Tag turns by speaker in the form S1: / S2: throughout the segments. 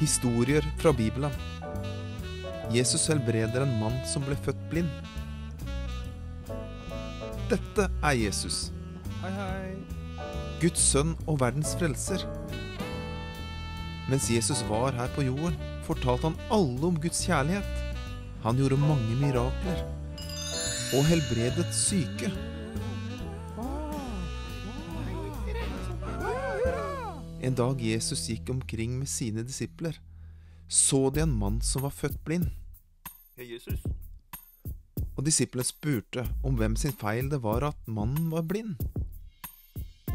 S1: Historier fra Bibelen. Jesus helbreder en mann som ble født blind. Dette er Jesus,
S2: Hei, hei.
S1: Guds sønn og verdens frelser. Mens Jesus var her på jorden, fortalte han alle om Guds kjærlighet. Han gjorde mange mirakler og helbredet syke. En dag Jesus gikk omkring med sine disipler, så de en mann som var født blind.
S2: Hei, Jesus.
S1: Og disiplene spurte om hvem sin feil det var at mannen var blind.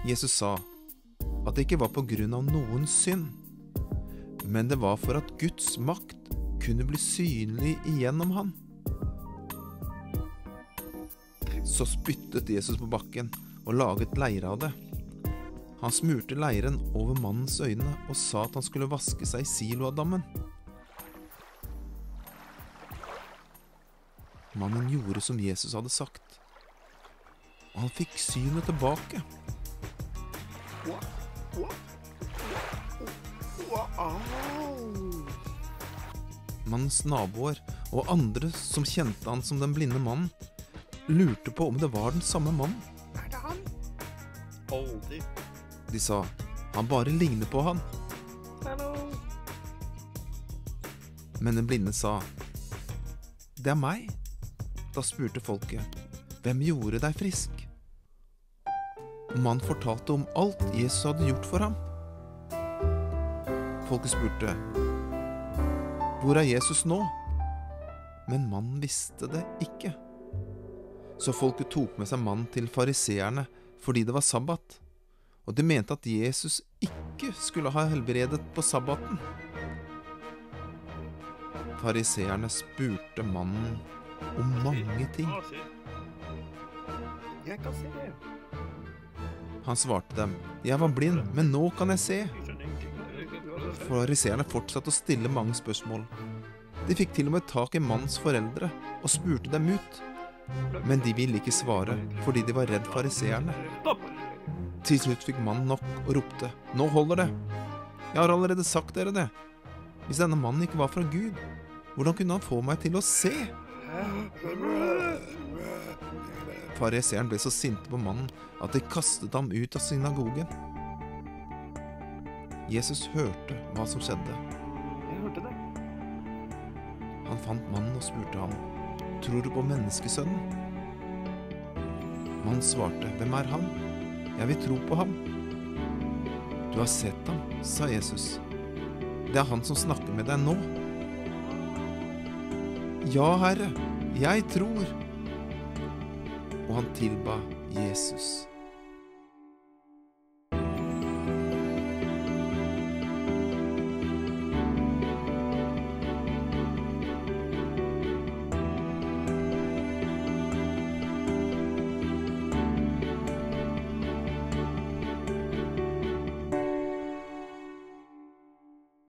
S1: Jesus sa at det ikke var på grunn av noens synd, men det var for at Guds makt kunne bli synlig igjennom han. Så spyttet Jesus på bakken og laget leire av det. Han smurte leiren over mannens øyne og sa at han skulle vaske seg i Siloadammen. Mannen gjorde som Jesus hadde sagt, og han fikk synet tilbake. Mannens naboer og andre som kjente han som den blinde mannen, lurte på om det var den samme mannen.
S2: Er det han? Aldri.
S1: De sa han bare ligner på han,
S2: Hallo.
S1: men den blinde sa det er meg. Da spurte folket hvem gjorde deg frisk? Og mannen fortalte om alt Jesus hadde gjort for ham. Folket spurte hvor er Jesus nå? Men mannen visste det ikke. Så folket tok med seg mannen til fariseerne fordi det var sabbat, og de mente at Jesus ikke skulle ha helbredet på sabbaten. Fariseerne spurte mannen om mange ting.
S2: Ja, se. Jeg kan se.
S1: Han svarte dem, 'Jeg var blind, men nå kan jeg se.' Fariseerne fortsatte å stille mange spørsmål. De fikk til og med tak i mannens foreldre og spurte dem ut. Men de ville ikke svare fordi de var redd fariseerne. Til slutt fikk mannen nok og ropte, 'Nå holder det! Jeg har allerede sagt dere det. Hvis denne mannen ikke var fra Gud, hvordan kunne han få meg til å se?' Fariseeren ble så sinte på mannen at de kastet ham ut av synagogen. Jesus hørte hva som skjedde.
S2: Jeg hørte det.
S1: Han fant mannen og spurte ham, 'Tror du på menneskesønnen?' Mannen svarte, 'Hvem er han?' 'Jeg vil tro på ham.' 'Du har sett ham', sa Jesus. 'Det er han som snakker med deg nå.' 'Ja, Herre, jeg tror.' Og han tilba Jesus.